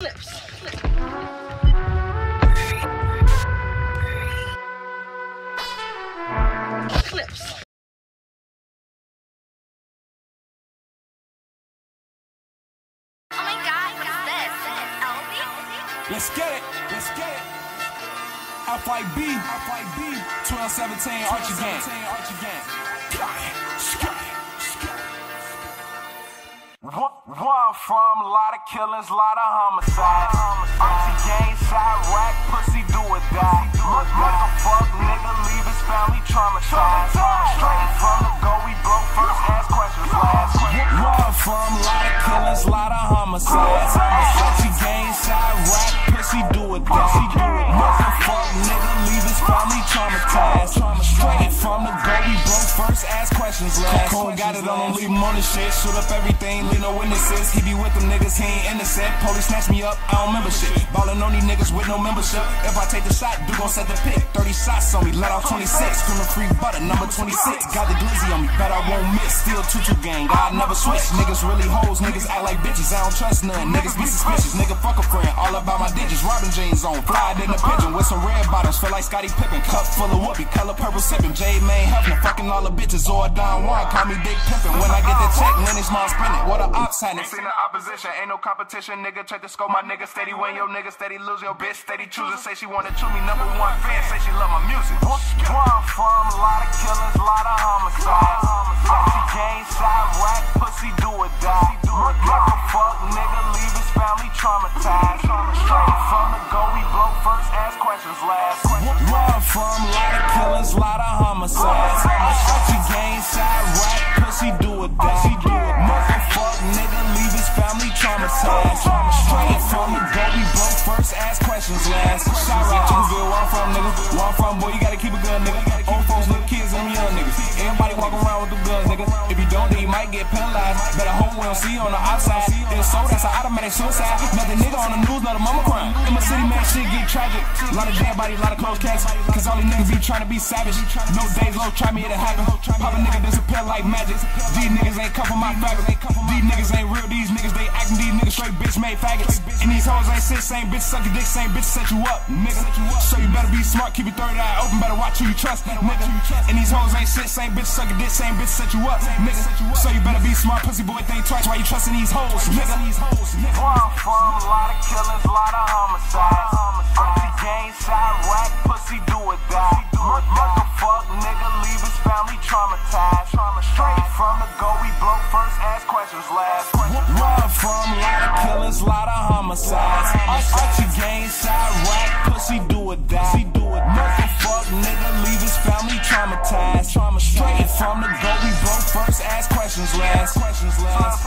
Clips. Oh my god, what is this? Elsie? Let's get it. Let's get it. FYB. FYB. 1217 Archie Gang. Archie Gang. Where I'm from, a lot of killings, a lot of homicides. Archie Gang, side rack, pussy do or die. Look like fuck nigga, leave his family traumatized. Straight from the go, we blow first, ask questions last. Where I'm from, a lot of killings, a lot of homicides. Gang, rack, pussy do or die. Look a fuck nigga, leave his family traumatized. Straight from the go, first, ask questions last. Cold got it on him, leave him on the shit. Shoot up everything, leave no witnesses. He be with them niggas, he ain't innocent. Police snatch me up, I don't remember shit. Ballin' on these niggas with no membership. If I take the shot, do gon' set the pick. 30 shots on me, let off 26. Screaming free butter, number 26. Got the glizzy on me, bet I won't miss. Still tutu gang, I never switch. Niggas really hoes, niggas act like bitches. I don't trust none. Niggas be suspicious, nigga fuck a friend. All about my digits, Robin Jeans on. Fly in the pigeon with some red bottoms. Feel like Scottie Pippen, cup full of whoopee. Color purple sippin'. J Mane Huffin', fucking all the bitches. Or a Don Juan, call me Big Pimpin'. When I get the check, Lenny Small spinning. What a ops had Seen the opposition, ain't no competition. Nigga, check the scope. My nigga steady win. Your nigga steady lose. Your bitch steady choosing. Say she wanna chew me. Number one fan, say she love my music. Where I'm from, a lot of killers, a lot of homicides. Archie gang, side rack, pussy do or die. Look like a fuck nigga, leave his family traumatized. Straight from the go, we blow first, ask questions last. Where I'm from, a lot of killings, a lot of homicides. Archie gang, side rack, pussy do or die. Motherfuck nigga, leave his family traumatized. Straight from the go, we blow first, ask questions last. Shout out to good, where I'm from, nigga. Where I'm from, boy, you gotta keep it good, nigga. Old folks, little kids, and young niggas. Everybody walk around with the guns, nigga. If you don't, then you might get penalized. Better hope we don't see you on the outside. If so, that's an automatic suicide. Another nigga on the news, not a mama crying. Shit get tragic. A lot of dead a lot of close cats. Cause all these niggas be trying to be savage. No days low, try me, it'll happen. Pop a nigga disappear like magic. These niggas ain't come from my fabric. These niggas ain't real, these niggas they acting, these niggas straight bitch made faggots. And these hoes ain't shit, same bitch suck your dick, same bitch set you up, nigga. So you better be smart, keep your third eye open, better watch who you trust, nigga. And these hoes ain't shit, same bitch suck your dick, same bitch set you up, nigga. So you better be smart, pussy boy, think twice why you trusting these hoes, nigga. Where I'm from, a lot of killings, a lot of homicides. Archie gang, side rack, pussy do or die. Motherfuck nigga, leave his family traumatized. Straight from the go, we blow first, ask questions last. I'm from, lot of killings, a lot of homicides. Archie gang, side rack, pussy do or die. Motherfuck nigga, leave his family traumatized. Straight from the go, we blow first, ask questions last. Questions last.